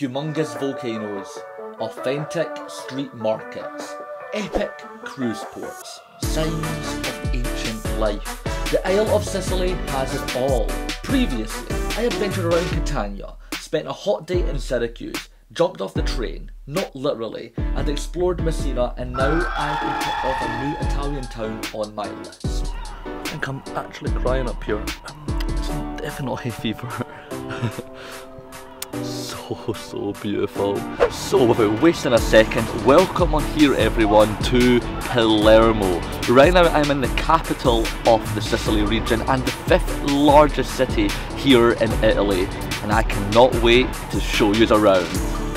humongous volcanoes, authentic street markets, epic cruise ports, signs of ancient life. The Isle of Sicily has it all. Previously, I adventured around Catania, spent a hot day in Syracuse, jumped off the train, not literally, and explored Messina, and now I can tick off a new Italian town on my list. I think I'm actually crying up here. Um, it's definitely fever. so, so beautiful. So, without wasting a second, welcome on here everyone to Palermo. Right now I'm in the capital of the Sicily region and the fifth largest city here in Italy. And I cannot wait to show you around.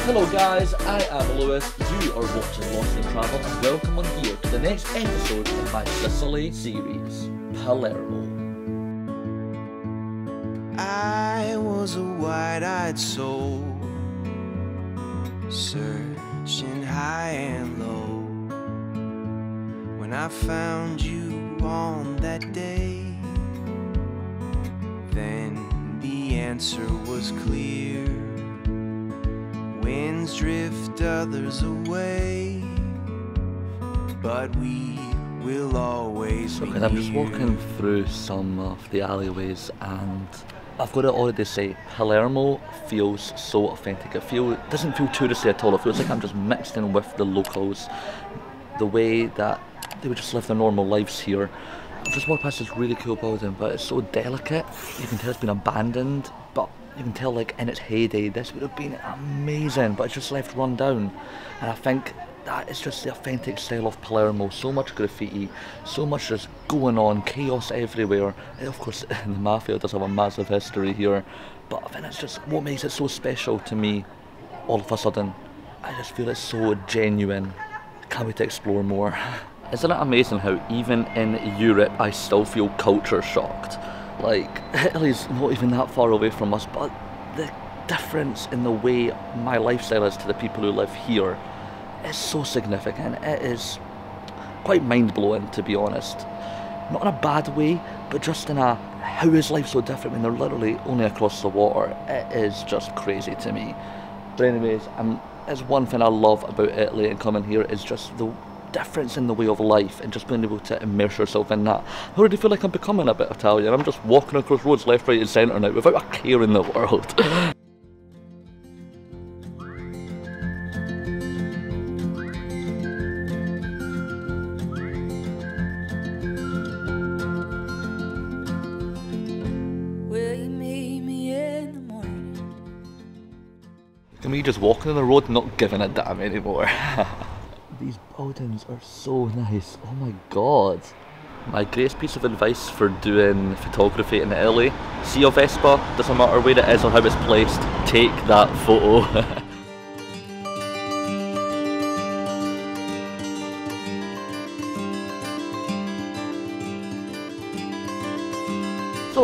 Hello guys, I am Lewis, you are watching Lost in Travel and welcome on here to the next episode of my Sicily series, Palermo. I was a wide-eyed soul Searching high and low. When I found you on that day Then the answer was clear. Winds drift others away But we will always be Okay, I'm just walking through some of the alleyways and I've got to already say, Palermo feels so authentic. It feel doesn't feel touristy at all. It feels like I'm just mixed in with the locals. The way that they would just live their normal lives here. I've just walked past this really cool building, but it's so delicate. You can tell it's been abandoned, but you can tell like in its heyday this would have been amazing, but it's just left run down. And I think that is just the authentic style of Palermo. So much graffiti, so much just going on, chaos everywhere. And of course, the mafia does have a massive history here, but I think it's just what makes it so special to me. All of a sudden, I just feel it's so genuine. Can't wait to explore more. Isn't it amazing how even in Europe I still feel culture shocked? Like, Italy's not even that far away from us, but the difference in the way my lifestyle is to the people who live here is so significant. It is quite mind blowing, to be honest. Not in a bad way, but just in a how is life so different when they're literally only across the water? It is just crazy to me. But anyways, um, it's one thing I love about Italy and coming here is just the difference in the way of life and just being able to immerse yourself in that. I already feel like I'm becoming a bit Italian. I'm just walking across roads left, right and centre now without a care in the world. walking on the road, not giving a damn anymore. These buildings are so nice. Oh my god. My greatest piece of advice for doing photography in Italy see a Vespa, doesn't matter where it is or how it's placed, take that photo.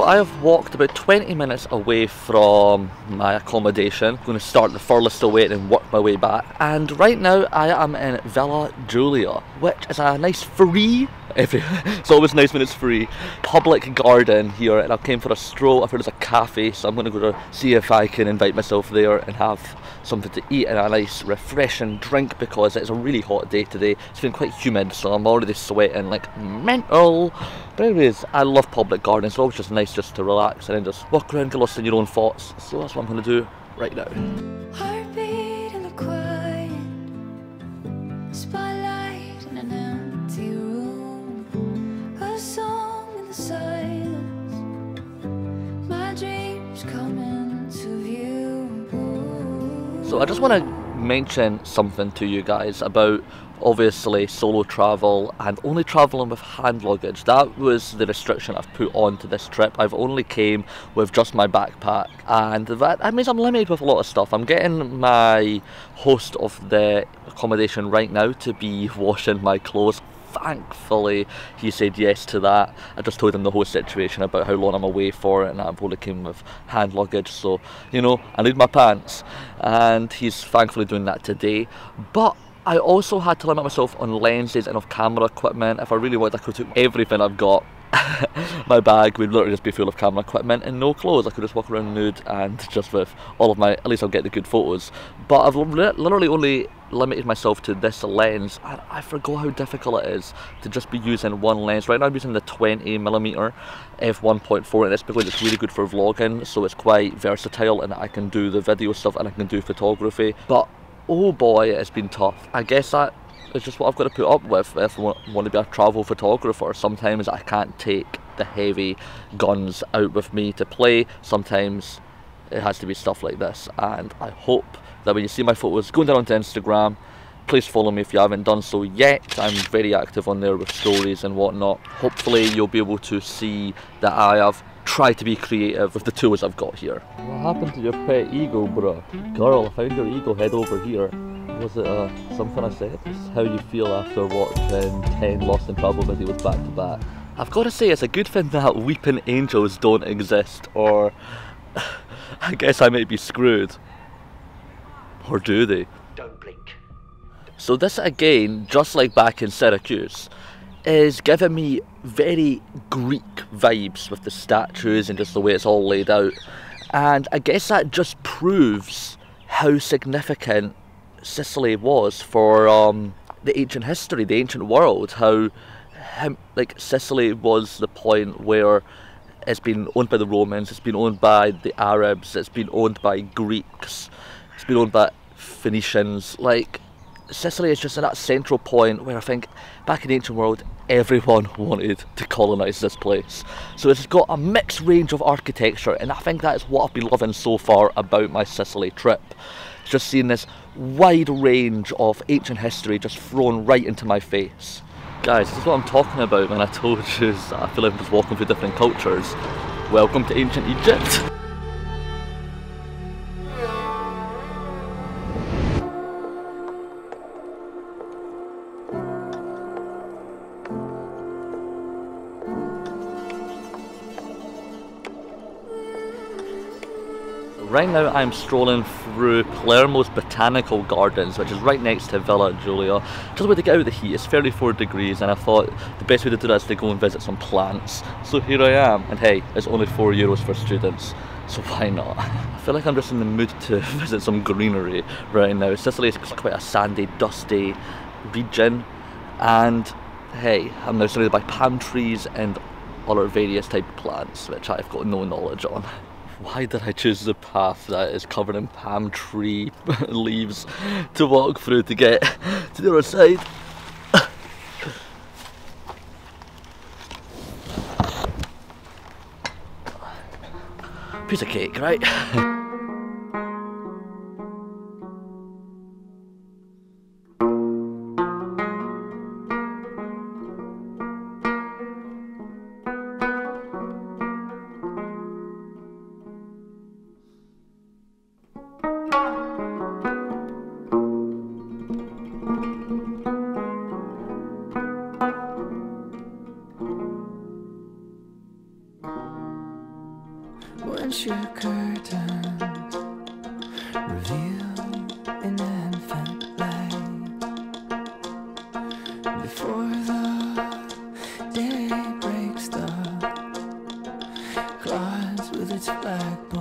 I have walked about 20 minutes away from my accommodation. I'm going to start the furthest away and work my way back. And right now I am in Villa Giulia, which is a nice free, every, it's always nice when it's free, public garden here. And I came for a stroll. I've heard there's a cafe, so I'm going to go to see if I can invite myself there and have something to eat and a nice refreshing drink because it's a really hot day today. It's been quite humid, so I'm already sweating like mental. But anyways, I love public gardens. It's always just nice just to relax and then just walk around, get lost in your own thoughts. So that's what I'm going to do right now. Heartbeat I just want to mention something to you guys about obviously solo travel and only traveling with hand luggage. That was the restriction I've put on to this trip. I've only came with just my backpack and that, that means I'm limited with a lot of stuff. I'm getting my host of the accommodation right now to be washing my clothes thankfully he said yes to that. I just told him the whole situation about how long I'm away for and I've only came with hand luggage so you know I need my pants and he's thankfully doing that today but I also had to limit myself on lenses and of camera equipment. If I really wanted I could have everything I've got my bag would literally just be full of camera equipment and no clothes. I could just walk around nude and just with all of my, at least I'll get the good photos. But I've literally only limited myself to this lens. I, I forgot how difficult it is to just be using one lens. Right now I'm using the 20mm f1.4 and it's because it's really good for vlogging so it's quite versatile and I can do the video stuff and I can do photography. But oh boy it's been tough. I guess that it's just what I've got to put up with if I want to be a travel photographer. Sometimes I can't take the heavy guns out with me to play. Sometimes it has to be stuff like this. And I hope that when you see my photos going down onto Instagram, please follow me if you haven't done so yet. I'm very active on there with stories and whatnot. Hopefully you'll be able to see that I have tried to be creative with the tools I've got here. What happened to your pet eagle, bro? Girl, I found your eagle head over here. Was it uh, something I said? It's how you feel after watching 10 Lost in Travel videos back to back. I've got to say, it's a good thing that weeping angels don't exist, or I guess I may be screwed. Or do they? Don't blink. So this again, just like back in Syracuse, is giving me very Greek vibes with the statues and just the way it's all laid out. And I guess that just proves how significant Sicily was for um, the ancient history, the ancient world. How, like Sicily was the point where it's been owned by the Romans, it's been owned by the Arabs, it's been owned by Greeks, it's been owned by Phoenicians. Like Sicily is just at that central point where I think back in the ancient world everyone wanted to colonise this place. So it's got a mixed range of architecture and I think that is what I've been loving so far about my Sicily trip. Just seeing this wide range of ancient history just thrown right into my face. Guys, this is what I'm talking about when I told you I feel like I'm just walking through different cultures. Welcome to ancient Egypt. Right now I'm strolling through Palermo's Botanical Gardens, which is right next to Villa Giulia. Just a way to get out of the heat, it's 34 degrees and I thought the best way to do that is to go and visit some plants. So here I am, and hey, it's only 4 euros for students, so why not? I feel like I'm just in the mood to visit some greenery right now. Sicily is quite a sandy, dusty region, and hey, I'm now surrounded by palm trees and other various type of plants, which I've got no knowledge on. Why did I choose the path that is covered in palm tree leaves to walk through to get to the other side? Piece of cake, right?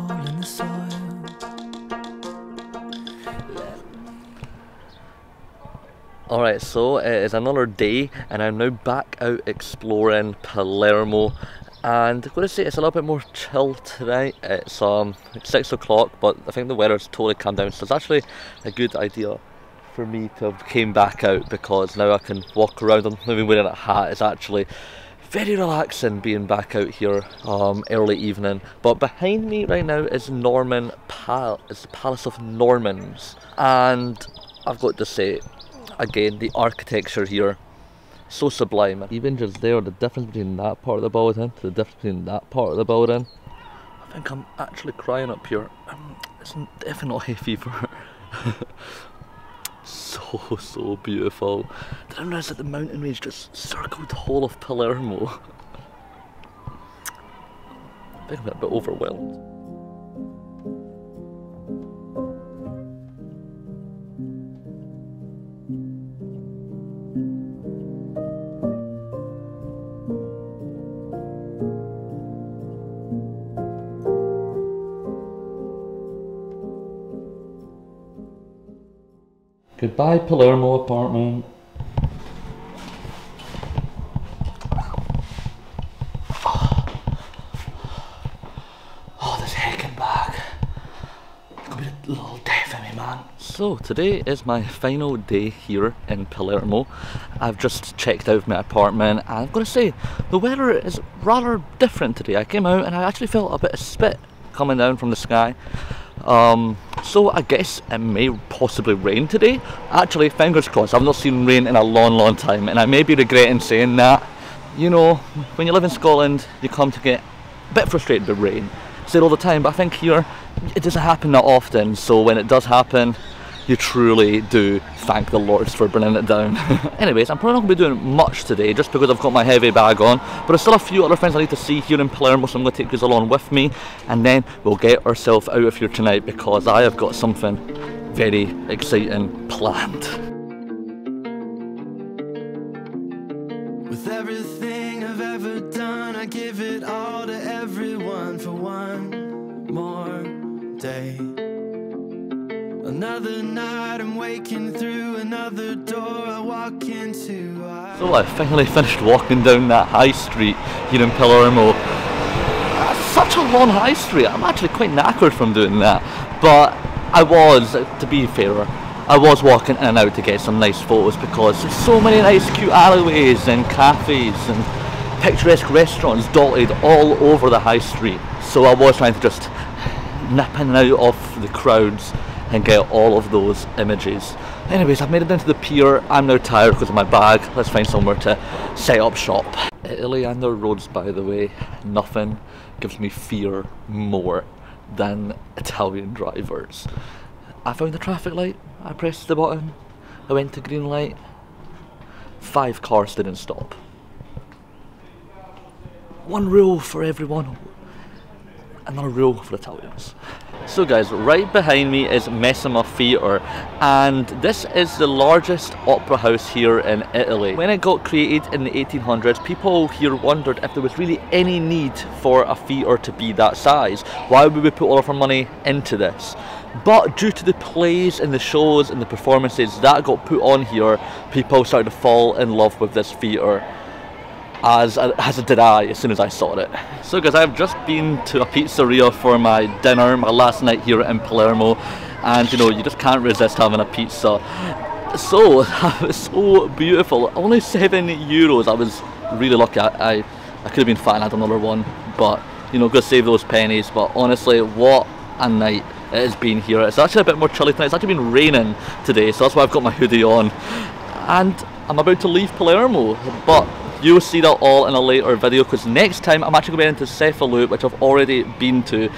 flagpole in the soil. Alright, so it is another day and I'm now back out exploring Palermo and I'm going to say it's a little bit more chill tonight. It's um it's six o'clock, but I think the weather's totally calmed down, so it's actually a good idea for me to have came back out because now I can walk around. I'm even wearing a hat. It's actually very relaxing being back out here um, early evening. But behind me right now is Norman Pal. It's the Palace of Normans, and I've got to say, again, the architecture here so sublime. Even just there, the difference between that part of the building to the difference between that part of the building. I think I'm actually crying up here. Um, it's definitely a fever. so, so beautiful. Did I notice that the mountain range just circled the whole of Palermo? I think I'm a bit overwhelmed. Goodbye, Palermo apartment. Oh, this heckin' bag. It's gonna be a little death in me, man. So, today is my final day here in Palermo. I've just checked out my apartment and I'm gonna say the weather is rather different today. I came out and I actually felt a bit of spit coming down from the sky. Um, so I guess it may possibly rain today. Actually, fingers crossed, I've not seen rain in a long, long time and I may be regretting saying that. You know, when you live in Scotland, you come to get a bit frustrated with rain. Say it all the time, but I think here it doesn't happen that often. So when it does happen, you truly do thank the Lords for bringing it down. Anyways, I'm probably not going to be doing much today just because I've got my heavy bag on, but there's still a few other friends I need to see here in Palermo, so I'm going to take you along with me, and then we'll get ourselves out of here tonight because I have got something very exciting planned. With everything I've ever done, I give it all to everyone for one more day. So I finally finished walking down that high street here in Palermo. Such a long high street. I'm actually quite knackered from doing that. But I was, to be fairer, I was walking in and out to get some nice photos because there's so many nice cute alleyways and cafes and picturesque restaurants dotted all over the high street. So I was trying to just nip in and out of the crowds and get all of those images. Anyways, I've made it down to the pier. I'm now tired because of my bag. Let's find somewhere to set up shop. Italy and their roads, by the way, nothing gives me fear more than Italian drivers. I found the traffic light. I pressed the button. I went to green light. Five cars didn't stop. One rule for everyone, another rule for Italians. So guys, right behind me is Massimo Theatre and this is the largest opera house here in Italy. When it got created in the 1800s, people here wondered if there was really any need for a theatre to be that size. Why would we put all of our money into this? But due to the plays and the shows and the performances that got put on here, people started to fall in love with this theatre as as did I as soon as I saw it. So guys, I've just been to a pizzeria for my dinner, my last night here in Palermo, and you know you just can't resist having a pizza. So so beautiful. Only seven euros. I was really lucky. I I, I could have been fine had another one, but you know, gotta save those pennies. But honestly, what a night it has been here. It's actually a bit more chilly tonight. It's actually been raining today, so that's why I've got my hoodie on. And I'm about to leave Palermo, but you'll see that all in a later video because next time I'm actually going to be into Cefalù, which I've already been to.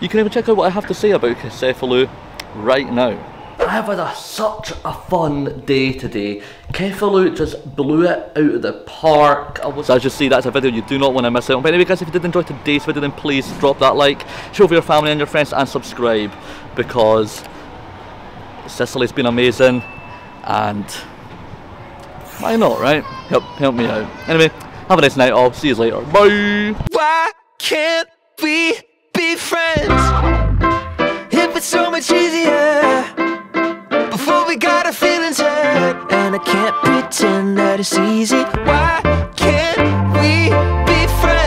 You can even check out what I have to say about Cefalù right now. I've had a, such a fun day today. Cefalù just blew it out of the park. I was, as you see, that's a video you do not want to miss out on. But anyway guys, if you did enjoy today's video, then please drop that like, share with your family and your friends and subscribe because Sicily's been amazing and why not, right? Help, help me out. Anyway, have a nice night, I'll See you later. Bye. Why can't we be friends? If it's so much easier before we got our feelings hurt, and I can't pretend that it's easy. Why can't we be friends?